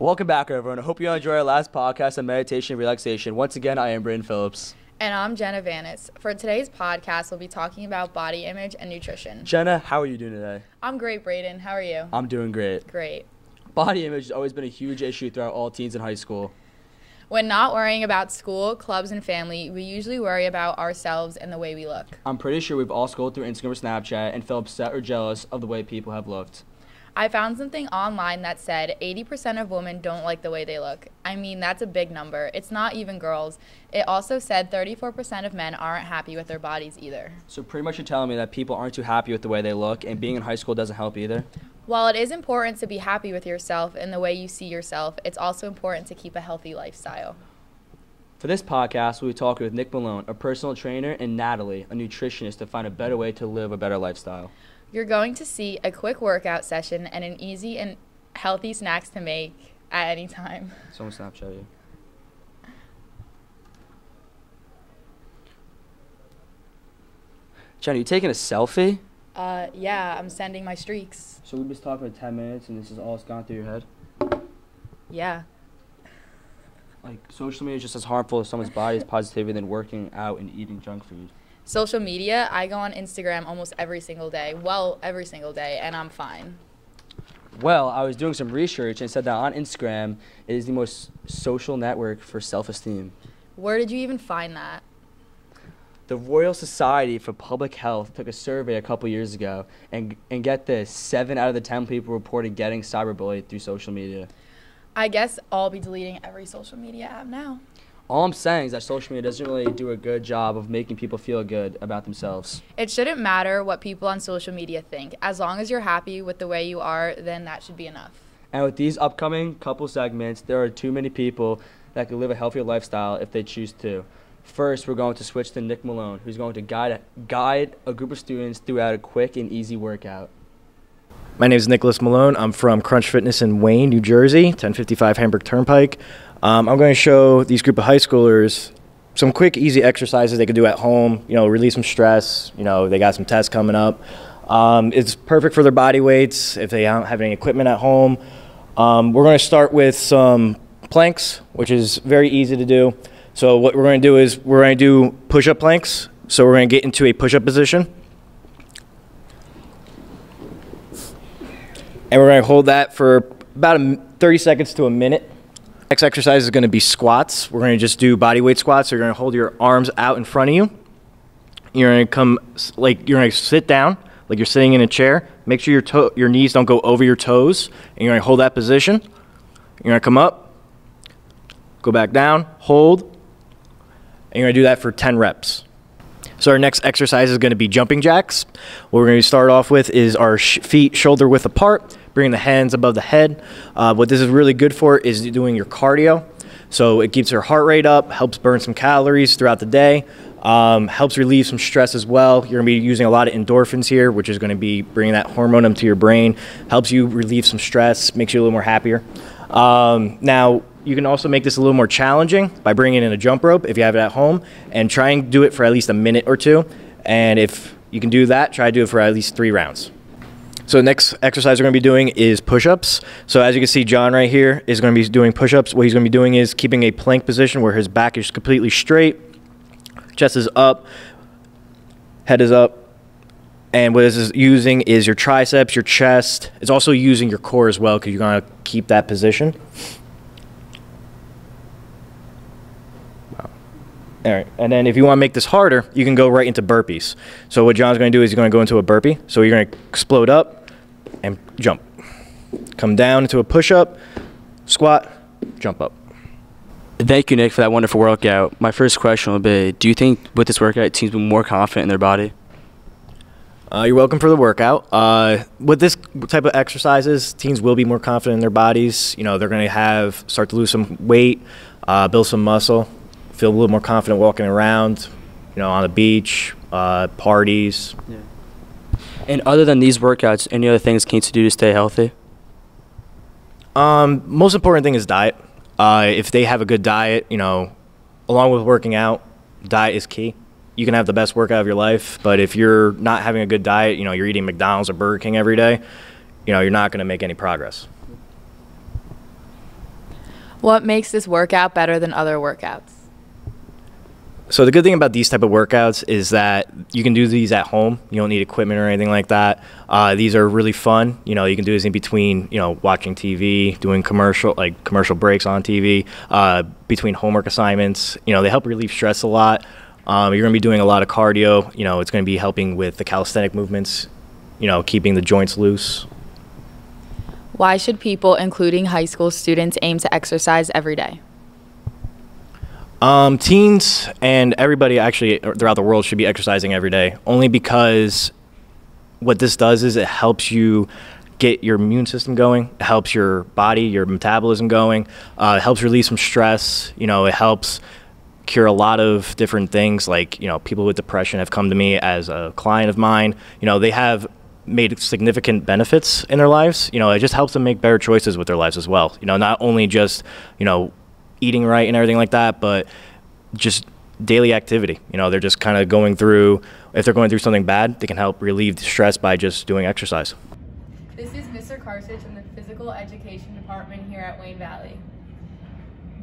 Welcome back, everyone. I hope you enjoyed our last podcast on meditation and relaxation. Once again, I am Brandon Phillips. And I'm Jenna Vanis. For today's podcast, we'll be talking about body image and nutrition. Jenna, how are you doing today? I'm great, Braden. How are you? I'm doing great. Great. Body image has always been a huge issue throughout all teens in high school. When not worrying about school, clubs, and family, we usually worry about ourselves and the way we look. I'm pretty sure we've all scrolled through Instagram or Snapchat and felt upset or jealous of the way people have looked. I found something online that said 80% of women don't like the way they look. I mean, that's a big number. It's not even girls. It also said 34% of men aren't happy with their bodies either. So, pretty much you're telling me that people aren't too happy with the way they look, and being in high school doesn't help either? While it is important to be happy with yourself and the way you see yourself, it's also important to keep a healthy lifestyle. For this podcast, we'll be talking with Nick Malone, a personal trainer, and Natalie, a nutritionist, to find a better way to live a better lifestyle. You're going to see a quick workout session and an easy and healthy snacks to make at any time. Someone Snapchat you. Jenna, you taking a selfie? Uh, yeah, I'm sending my streaks. So we've been talking for 10 minutes and this is all that's gone through your head? Yeah. Like, social media is just as harmful to someone's body's positivity than working out and eating junk food. Social media, I go on Instagram almost every single day. Well, every single day, and I'm fine. Well, I was doing some research and said that on Instagram, it is the most social network for self esteem. Where did you even find that? The Royal Society for Public Health took a survey a couple years ago, and, and get this seven out of the 10 people reported getting cyberbullied through social media. I guess I'll be deleting every social media app now. All I'm saying is that social media doesn't really do a good job of making people feel good about themselves. It shouldn't matter what people on social media think. As long as you're happy with the way you are, then that should be enough. And with these upcoming couple segments, there are too many people that can live a healthier lifestyle if they choose to. First, we're going to switch to Nick Malone, who's going to guide, guide a group of students throughout a quick and easy workout. My name is Nicholas Malone. I'm from Crunch Fitness in Wayne, New Jersey, 1055 Hamburg Turnpike. Um, I'm going to show these group of high schoolers some quick, easy exercises they can do at home. You know, release some stress. You know, they got some tests coming up. Um, it's perfect for their body weights if they don't have any equipment at home. Um, we're going to start with some planks, which is very easy to do. So what we're going to do is we're going to do push-up planks. So we're going to get into a push-up position. And we're to hold that for about a m 30 seconds to a minute. Next exercise is to be squats. We're to just do body weight squats. So you're to hold your arms out in front of you. You're to come like you're to sit down like you're sitting in a chair. Make sure your toe, your knees don't go over your toes, and you're to hold that position. You're to come up, go back down, hold, and you're to do that for 10 reps. So our next exercise is going to be jumping jacks. What we're going to start off with is our sh feet shoulder width apart, bringing the hands above the head. Uh, what this is really good for is doing your cardio. So it keeps your heart rate up, helps burn some calories throughout the day, um, helps relieve some stress as well. You're to be using a lot of endorphins here, which is going to be bringing that hormone into your brain, helps you relieve some stress, makes you a little more happier. Um, now, you can also make this a little more challenging by bringing in a jump rope if you have it at home and try and do it for at least a minute or two. And if you can do that, try to do it for at least three rounds. So next exercise we're going to be doing is push-ups. So as you can see, John right here is going to be doing push-ups. What he's going to be doing is keeping a plank position where his back is completely straight, chest is up, head is up, and what this is using is your triceps, your chest. It's also using your core as well because you're going to keep that position. All right, and then if you want to make this harder, you can go right into burpees. So what John's going to do is he's going to go into a burpee. So you're going to explode up and jump. Come down into a push-up, squat, jump up. Thank you, Nick, for that wonderful workout. My first question would be Do you think with this workout, teens will be more confident in their body? Uh, you're welcome for the workout. Uh, with this type of exercises, teens will be more confident in their bodies. You know, they're going to have start to lose some weight, uh, build some muscle, feel a little more confident walking around. You know, on the beach, uh, parties. Yeah. And other than these workouts, any other things kids to do to stay healthy? Um, most important thing is diet. Uh, if they have a good diet, you know, along with working out, diet is key. You can have the best workout of your life, but if you're not having a good diet, you know, you're eating McDonald's or Burger King every day, you know, you're not going to make any progress. What makes this workout better than other workouts? So the good thing about these type of workouts is that you can do these at home. You don't need equipment or anything like that. Uh, these are really fun. You know, you can do this in between, you know, watching TV, doing commercial like commercial breaks on TV, uh, between homework assignments. You know, they help relieve stress a lot. Um, you're going to be doing a lot of cardio. You know, it's going to be helping with the calisthenic movements. You know, keeping the joints loose. Why should people, including high school students, aim to exercise every day? Um, teens and everybody actually throughout the world should be exercising every day, only because what this does is it helps you get your immune system going. It helps your body, your metabolism going. Uh, it helps release some stress. You know, it helps cure a lot of different things. Like you know, people with depression have come to me as a client of mine. You know, they have made significant benefits in their lives. You know, it just helps them make better choices with their lives as well. You know, not only just you know eating right and everything like that, but just daily activity. You know, they're just kind of going through, if they're going through something bad, they can help relieve the stress by just doing exercise. This is Mr. Karsich from the Physical Education Department here at Wayne Valley.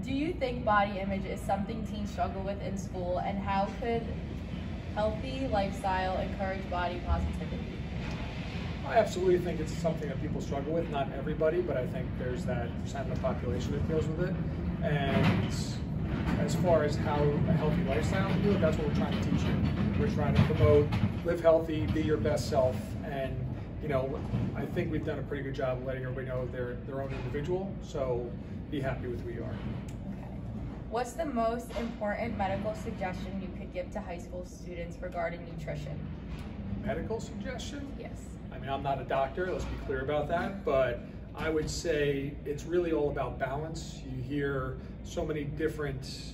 Do you think body image is something teens struggle with in school, and how could healthy lifestyle encourage body positivity? I absolutely think it's something that people struggle with. Not everybody, but I think there's that percent of the population that deals with it. And as far as how a healthy lifestyle can do it, that's what we're trying to teach you. We're trying to promote live healthy, be your best self, and you know, I think we've done a pretty good job of letting everybody know they're their own individual. So be happy with who you are. Okay. What's the most important medical suggestion you could give to high school students regarding nutrition? Medical suggestion? Yes. I mean, I'm not a doctor. Let's be clear about that, but I would say it's really all about balance. You hear so many different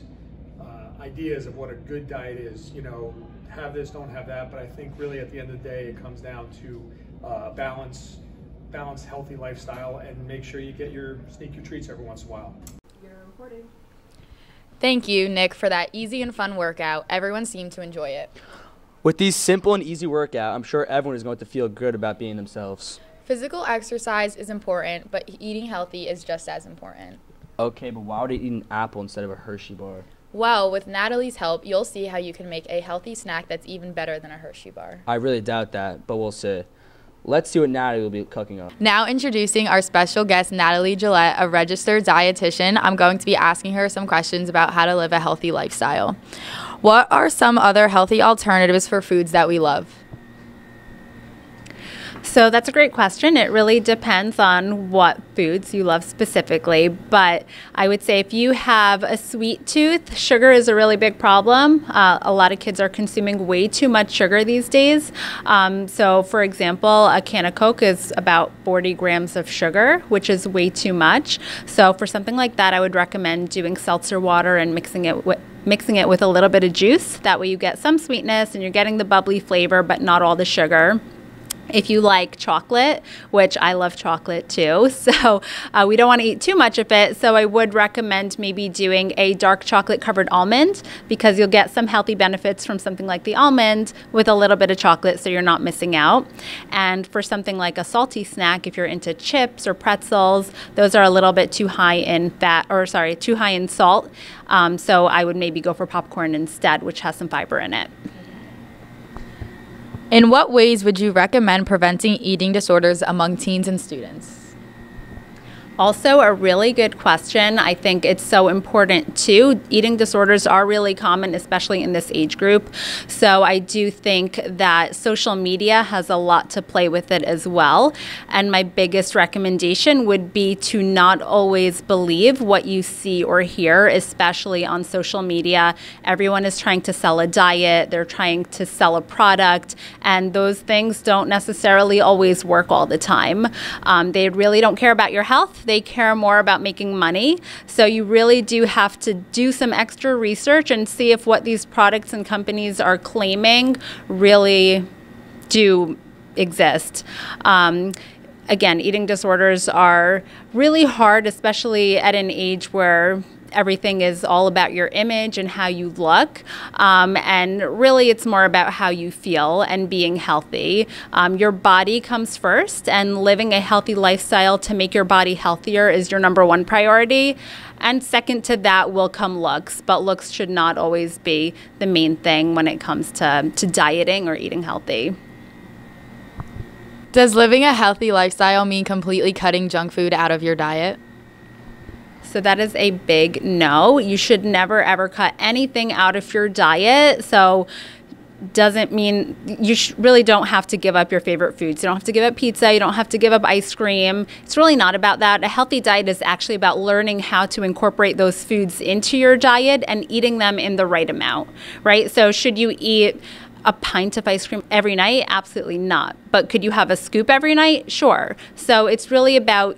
uh, ideas of what a good diet is. You know, have this, don't have that. But I think really at the end of the day, it comes down to uh, balance, balance, healthy lifestyle, and make sure you get your sneak your treats every once in a while. You're recording. Thank you, Nick, for that easy and fun workout. Everyone seemed to enjoy it. With these simple and easy workout, I'm sure everyone is going to feel good about being themselves. Physical exercise is important, but eating healthy is just as important. Okay, but why would I eat an apple instead of a Hershey bar? Well, with Natalie's help, you'll see how you can make a healthy snack that's even better than a Hershey bar. I really doubt that, but we'll see. Let's see what Natalie will be cooking up. Now, introducing our special guest, Natalie Gillette, a registered dietitian. I'm going to be asking her some questions about how to live a healthy lifestyle. What are some other healthy alternatives for foods that we love? So that's a great question. It really depends on what foods you love specifically. But I would say if you have a sweet tooth, sugar is a really big problem. Uh, a lot of kids are consuming way too much sugar these days. Um, so, for example, a can of Coke is about 40 grams of sugar, which is way too much. So, for something like that, I would recommend doing seltzer water and mixing it with mixing it with a little bit of juice. That way you get some sweetness and you're getting the bubbly flavor, but not all the sugar. If you like chocolate, which I love chocolate too, so uh, we don't want to eat too much of it. So I would recommend maybe doing a dark chocolate covered almond because you'll get some healthy benefits from something like the almond with a little bit of chocolate so you're not missing out. And for something like a salty snack, if you're into chips or pretzels, those are a little bit too high in fat or sorry, too high in salt. Um, so I would maybe go for popcorn instead, which has some fiber in it. In what ways would you recommend preventing eating disorders among teens and students? Also, a really good question. I think it's so important too. Eating disorders are really common, especially in this age group. So, I do think that social media has a lot to play with it as well. And my biggest recommendation would be to not always believe what you see or hear, especially on social media. Everyone is trying to sell a diet, they're trying to sell a product, and those things don't necessarily always work all the time. Um, they really don't care about your health they care more about making money. So you really do have to do some extra research and see if what these products and companies are claiming really do exist. Um, again, eating disorders are really hard, especially at an age where everything is all about your image and how you look. Um, and really, it's more about how you feel and being healthy. Um, your body comes first, and living a healthy lifestyle to make your body healthier is your number one priority. And second to that will come looks, but looks should not always be the main thing when it comes to, to dieting or eating healthy. Does living a healthy lifestyle mean completely cutting junk food out of your diet? So that is a big no. You should never ever cut anything out of your diet. So doesn't mean you really don't have to give up your favorite foods. You don't have to give up pizza. You don't have to give up ice cream. It's really not about that. A healthy diet is actually about learning how to incorporate those foods into your diet and eating them in the right amount, right? So, should you eat a pint of ice cream every night? Absolutely not. But could you have a scoop every night? Sure. So, it's really about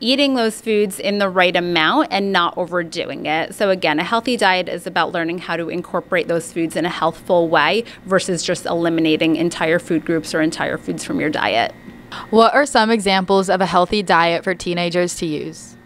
eating those foods in the right amount and not overdoing it. So, again, a healthy diet is about learning how to incorporate those foods in a healthful way versus just eliminating entire food groups or entire foods from your diet. What are some examples of a healthy diet for teenagers to use?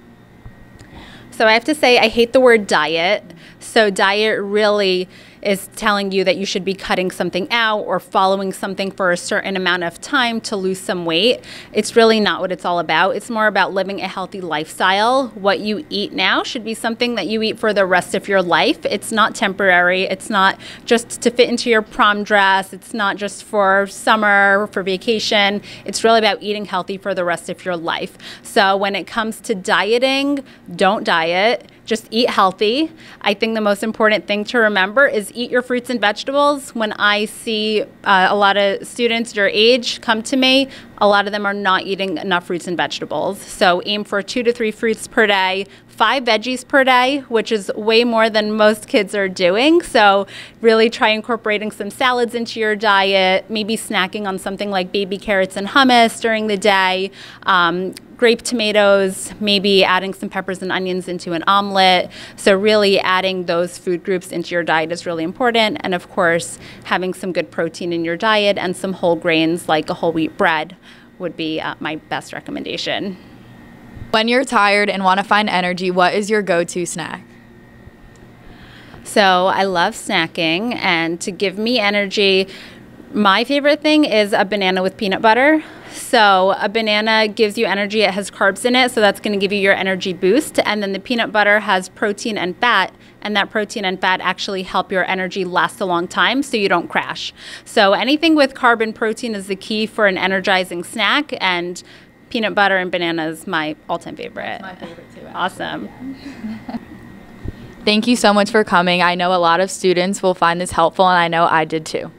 So, I have to say, I hate the word diet. So, diet really is telling you that you should be cutting something out or following something for a certain amount of time to lose some weight. It's really not what it's all about. It's more about living a healthy lifestyle. What you eat now should be something that you eat for the rest of your life. It's not temporary. It's not just to fit into your prom dress. It's not just for summer, for vacation. It's really about eating healthy for the rest of your life. So when it comes to dieting, don't diet just eat healthy. I think the most important thing to remember is eat your fruits and vegetables. When I see uh, a lot of students your age come to me, a lot of them are not eating enough fruits and vegetables. So aim for two to three fruits per day, five veggies per day, which is way more than most kids are doing. So really try incorporating some salads into your diet, maybe snacking on something like baby carrots and hummus during the day. Um, grape tomatoes, maybe adding some peppers and onions into an omelet. So, really adding those food groups into your diet is really important. And of course, having some good protein in your diet and some whole grains like a whole wheat bread would be uh, my best recommendation. When you're tired and want to find energy, what is your go to snack? So, I love snacking, and to give me energy, my favorite thing is a banana with peanut butter. So, a banana gives you energy, it has carbs in it, so that's going to give you your energy boost. And then the peanut butter has protein and fat, and that protein and fat actually help your energy last a long time so you don't crash. So, anything with carb and protein is the key for an energizing snack, and peanut butter and banana is my all time favorite. my favorite too. Awesome. Thank you so much for coming. I know a lot of students will find this helpful, and I know I did too.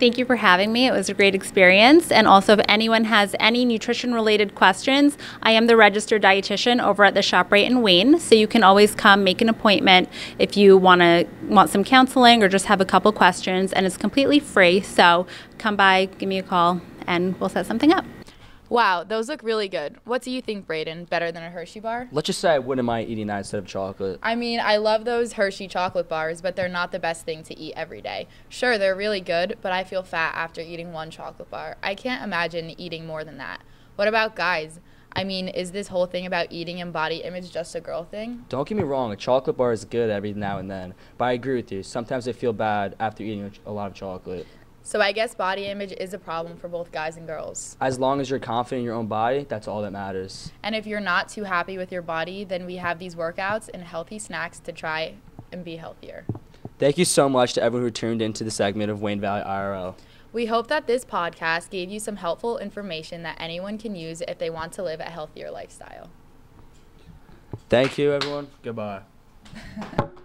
Thank you for having me. It was a great experience. And also, if anyone has any nutrition related questions, I am the registered dietitian over at the ShopRite in Wayne. So you can always come make an appointment if you want to want some counseling or just have a couple questions. And it's completely free. So come by, give me a call, and we'll set something up. Wow, those look really good. What do you think, Braden? Better than a Hershey bar? Let's just say I wouldn't mind eating that instead of chocolate. I mean, I love those Hershey chocolate bars, but they're not the best thing to eat every day. Sure, they're really good, but I feel fat after eating one chocolate bar. I can't imagine eating more than that. What about guys? I mean, is this whole thing about eating and body image just a girl thing? Don't get me wrong, a chocolate bar is good every now and then, but I agree with you. Sometimes I feel bad after eating a lot of chocolate. So I guess body image is a problem for both guys and girls. As long as you're confident in your own body, that's all that matters. And if you're not too happy with your body, then we have these workouts and healthy snacks to try and be healthier. Thank you so much to everyone who tuned into the segment of Wayne Valley IRL. We hope that this podcast gave you some helpful information that anyone can use if they want to live a healthier lifestyle. Thank you, everyone. Goodbye.